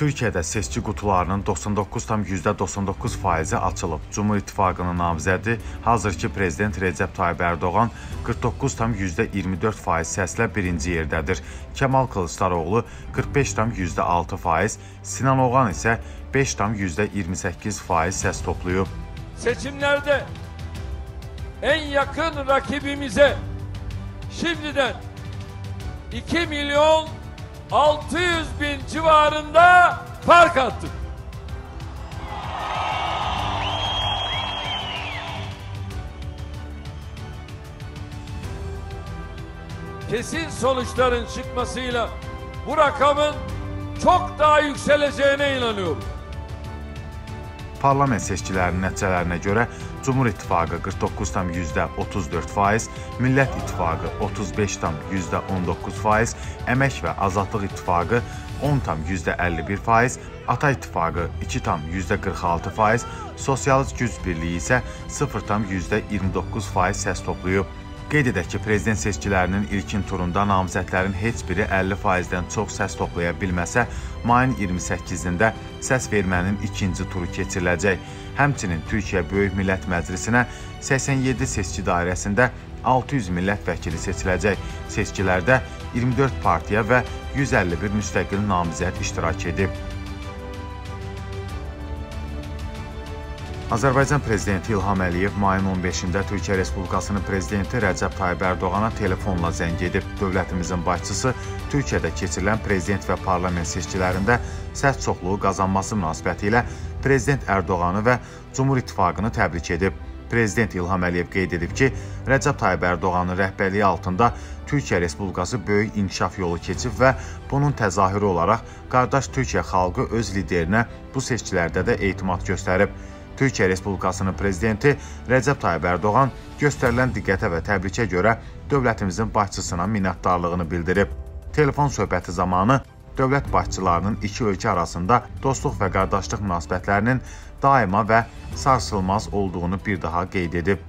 Türkiyədə seçki qutularının 99,99 faizi açılıb. Cumhur İttifaqının namizədi hazırki prezident Recep Tayyip Erdoğan 49,24 faiz səslə birinci yerdədir. Kemal Kılıçdaroğlu 45,6 faiz, Sinan Oğan isə 5,28 faiz səs toplayıb. Seçimlerde en yakın rakibimize şimdiden 2 milyon 600 bin civarında fark attık. Kesin sonuçların çıkmasıyla bu rakamın çok daha yükseleceğine inanıyorum. Parlament seçkilərinin nəticələrinə görə Cumhur İttifaqı 49,34%, Millət İttifaqı 35,19%, Əmək və Azadlıq İttifaqı 10,51%, Ata İttifaqı 2,46%, Sosialist Güc Birliyi isə 0,29% səs toplayıb. Qeyd edək ki, prezident seçkilərinin ilkin turunda namizədlərin heç biri 50%-dən çox səs toplaya bilməsə, mayın 28-də səs vermənin ikinci turu keçiriləcək. Həmçinin Türkiyə Böyük Millət Məclisinə 87 seçki dairəsində 600 millət vəkili seçiləcək. Seçkilərdə 24 partiya və 151 müstəqil namizəd iştirak edib. Azərbaycan prezidenti İlham Əliyev mayın 15-də Türkiyə Respublikasının prezidenti Rəcəb Tayyib Ərdoğana telefonla zəng edib. Dövlətimizin başçısı Türkiyədə keçirilən prezident və parlament seçkilərində səs çoxluğu qazanması münasibətilə prezident Ərdoğanı və Cumhur İttifaqını təbrik edib. Prezident İlham Əliyev qeyd edib ki, Rəcəb Tayyib Ərdoğanın rəhbərliyi altında Türkiyə Respublikası böyük inkişaf yolu keçib və bunun təzahürü olaraq qardaş Türkiyə xalqı öz liderinə bu seçkilərdə də etimad göstərib. Türkiyə Respublikasının prezidenti Rəcəb Tayyib Ərdoğan göstərilən diqqətə və təbrikə görə dövlətimizin başçısına minnətdarlığını bildirib. Telefon söhbəti zamanı dövlət başçılarının iki ölkə arasında dostluq və qardaşlıq münasibətlərinin daima və sarsılmaz olduğunu bir daha qeyd edib.